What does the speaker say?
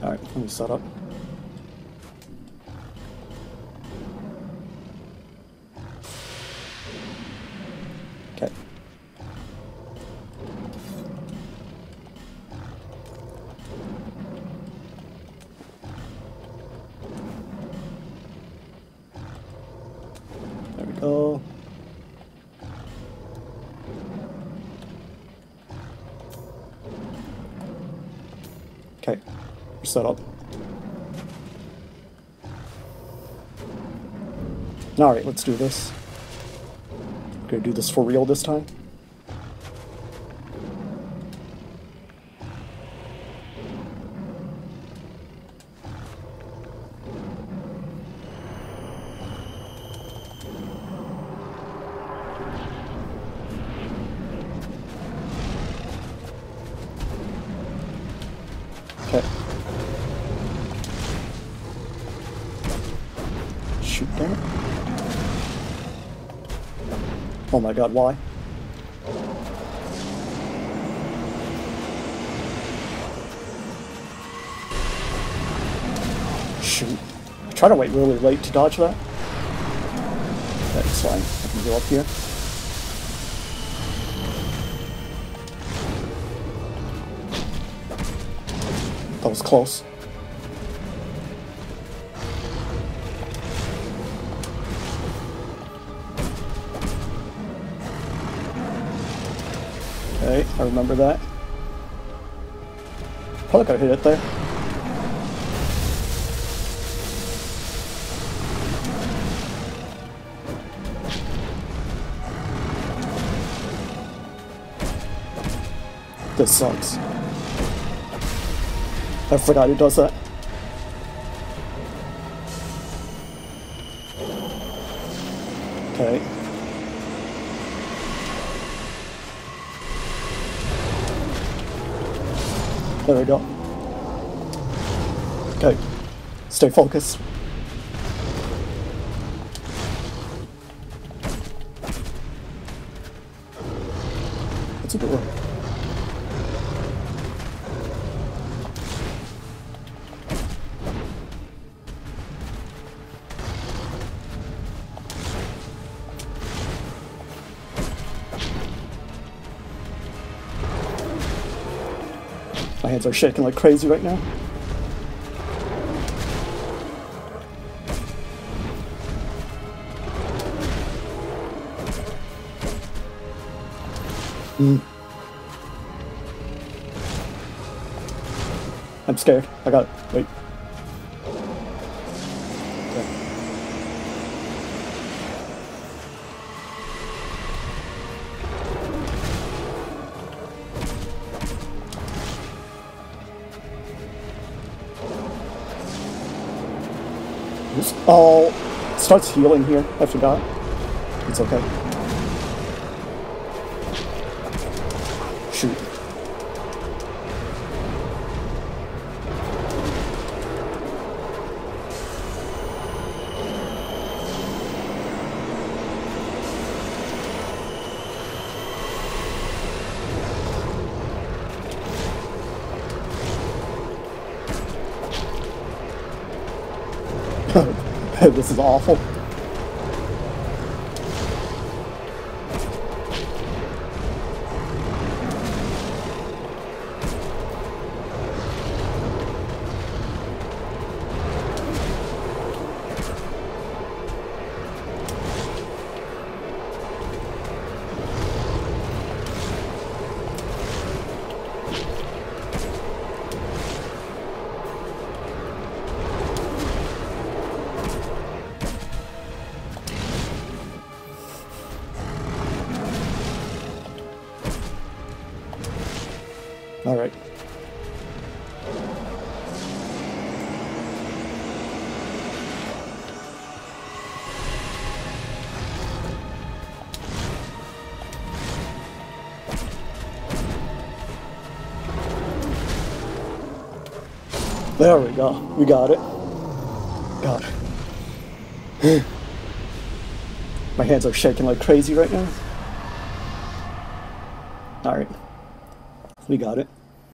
Alright, let me set up. Okay. There we go. Okay, we're set up. Alright, let's do this. Gonna do this for real this time. Okay. Shoot. Oh my god, why? Shoot. I Try to wait really late to dodge that. That's fine. I can go up here. That was close. Okay, I remember that. Probably could have hit it there. This sucks. I forgot who does that. Okay. There we go. Okay. Stay focused. That's a good one. My hands are shaking like crazy right now. Hmm. I'm scared. I got wait. This all starts healing here. I forgot. It's okay. Shoot. this is awful. All right. There we go. We got it. God. My hands are shaking like crazy right now. Alright. We got it.